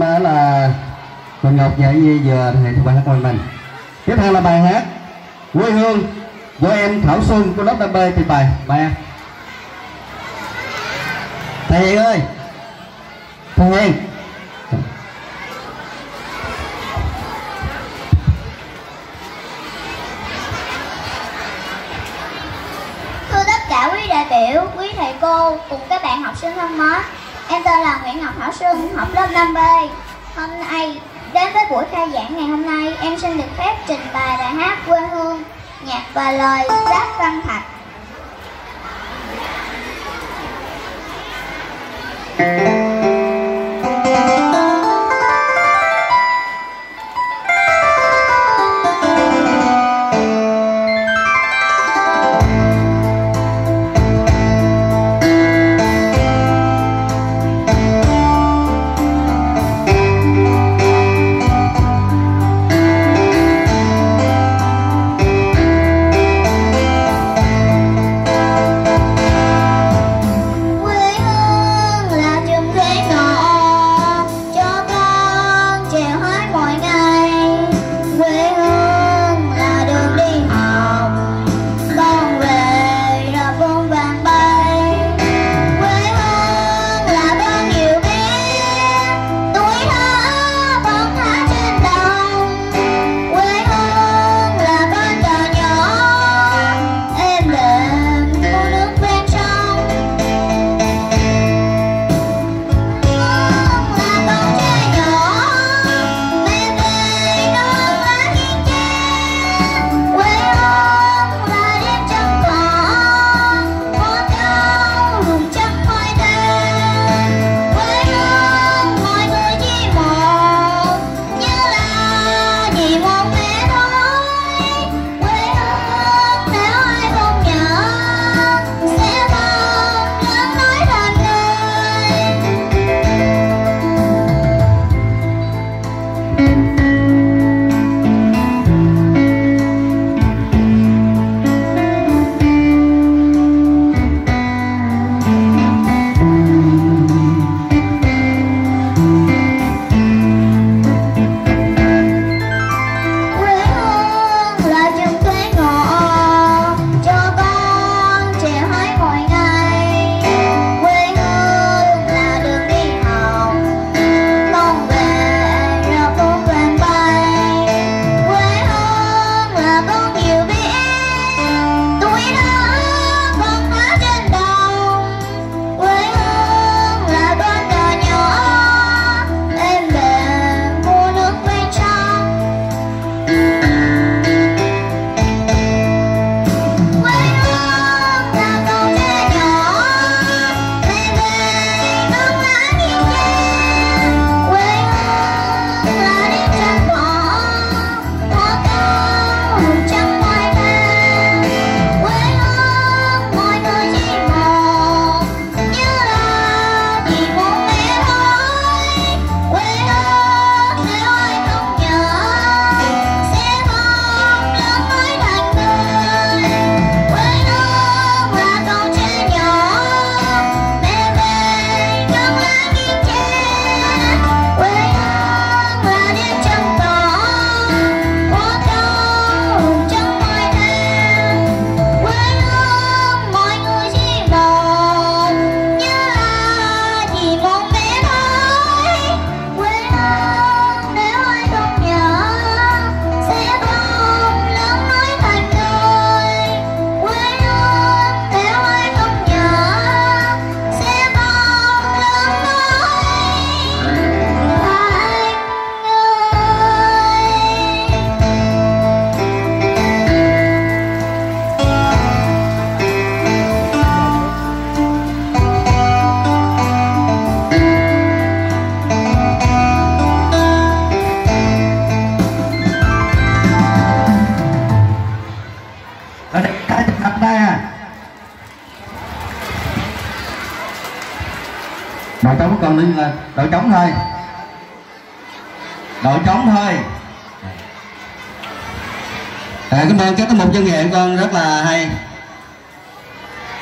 em là Quỳnh Ngọc và Nhi vừa thể thuộc bài hát của mình tiếp theo là bài hát quê hương do em Thảo Xuân của lớp 5B thì bài bài thầy Hiền ơi. Thầy Hiền. Thưa tất cả quý đại biểu, quý thầy cô cùng các bạn học sinh thân mến Em tên là Nguyễn Ngọc Thảo Sương, học lớp 5B. Hôm nay, đến với buổi khai giảng ngày hôm nay, em xin được phép trình bày bài hát quê hương, nhạc và lời Giáp Văn Thạch. đội trống còn đi là đội trống thôi đội trống thôi à, cảm ơn các tiết mục dân nghệ con rất là hay.